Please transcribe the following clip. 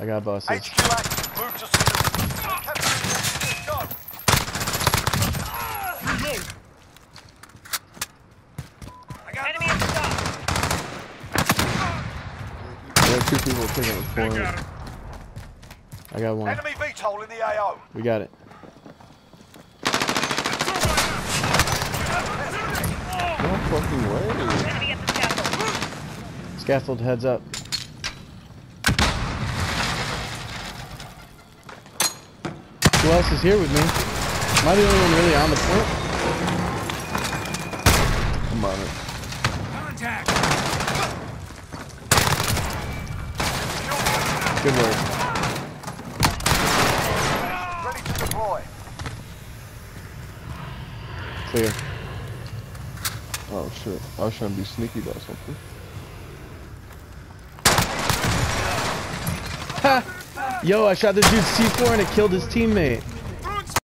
I got buses. HQ active. Move to secure. Capture the. Go. Enemy at the top. There are two people taking it for me. I got one. Enemy VTOL in the AO. We got it. No fucking way. Enemy at the scaffold. Scaffold heads up. Who else is here with me? Am I the only one really on the point? I'm on it. Good work. Ready to deploy. Clear. Oh shit. I was trying to be sneaky about something. Yo, I shot this dude's C4 and it killed his teammate.